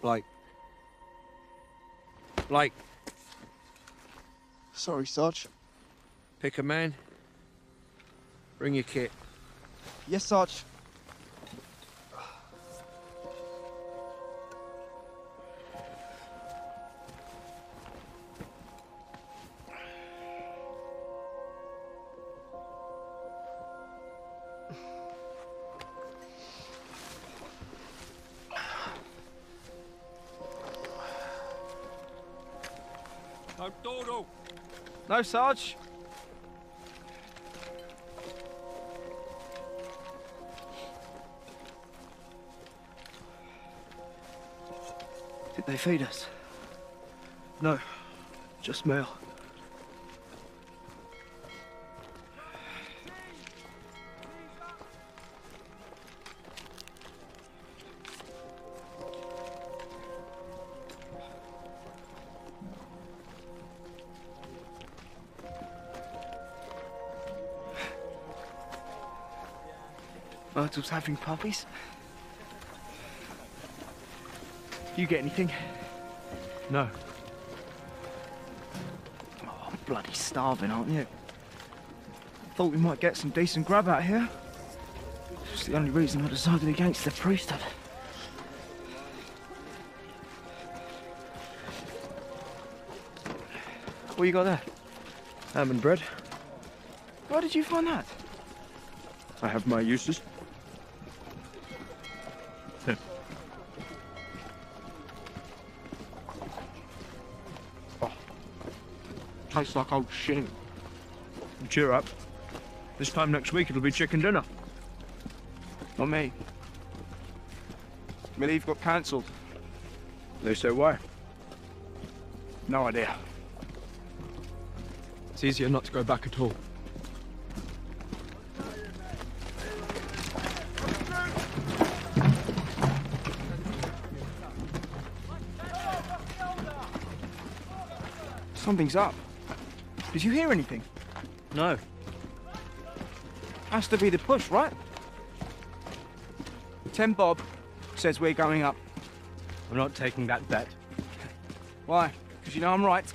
Blake. Blake, Sorry, Sarge. pick a man. Bring your kit. Yes, Sarge. No, Dodo. No, Sarge. Did they feed us? No, just mail. Myrtle's having puppies. You get anything? No. Oh, I'm bloody starving, aren't you? Thought we might get some decent grub out here. It's the only reason I decided against the priesthood. What you got there? Ham and bread. Where did you find that? I have my uses. oh. Tastes like old shit. Cheer up. This time next week it'll be chicken dinner. Not me. My leave got cancelled. They say why? No idea. It's easier not to go back at all. Something's up. Did you hear anything? No. Has to be the push, right? Ten Bob says we're going up. I'm not taking that bet. Why? Because you know I'm right.